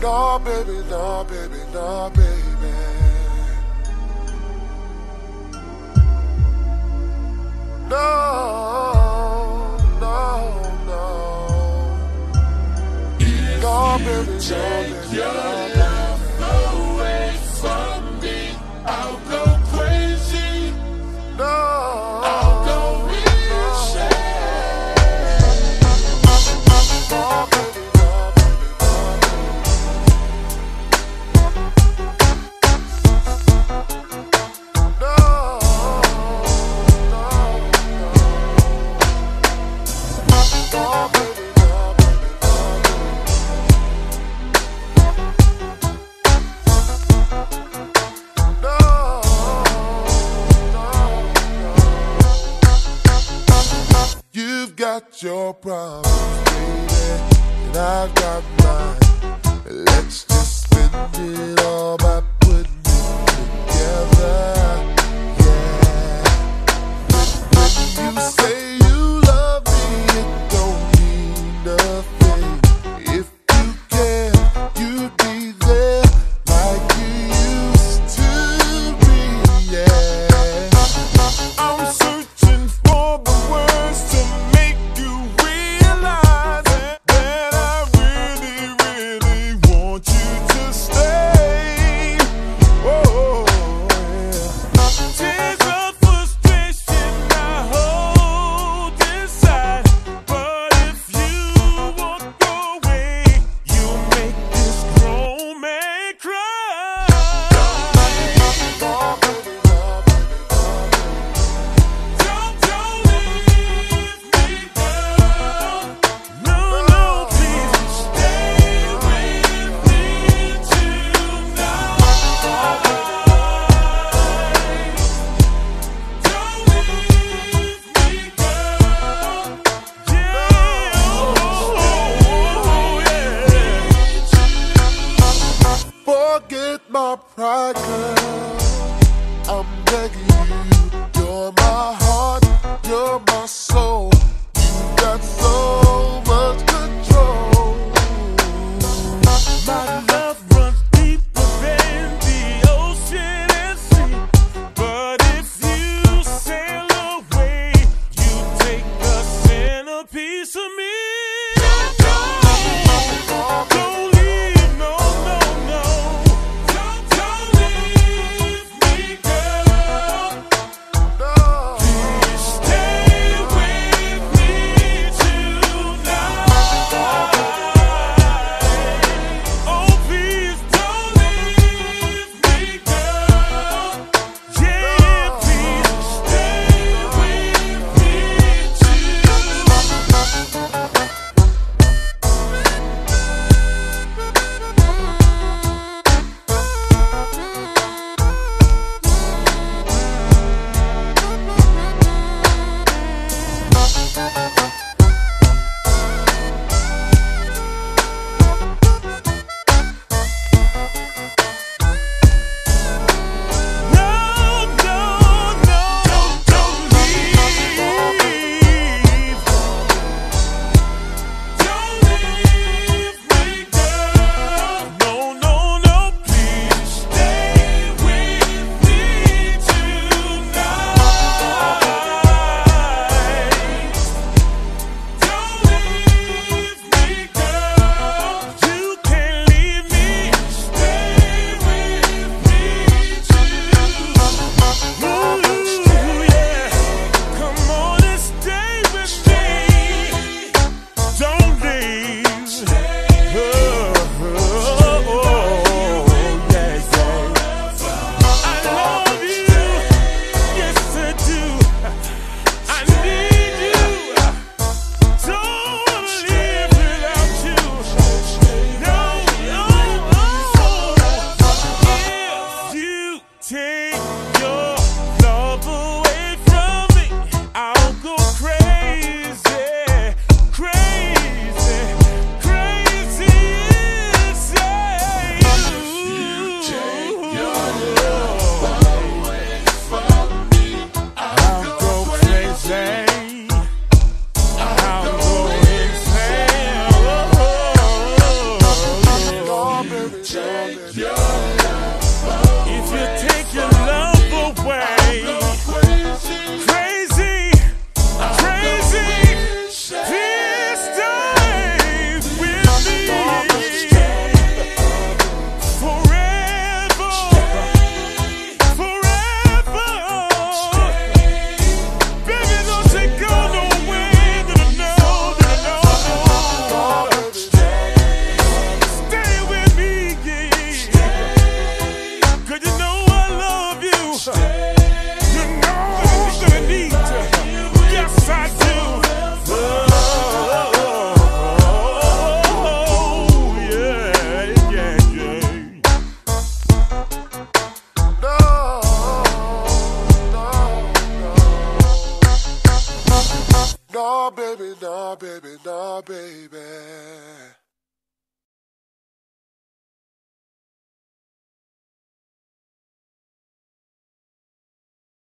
No, baby, no, baby, no, baby. No, no, no. No, baby, no. got your problems, baby, and I've got mine. Let's just spend it all. forget my pride, girl. I'm begging you, you're my. king. No, baby, no, baby, no, baby.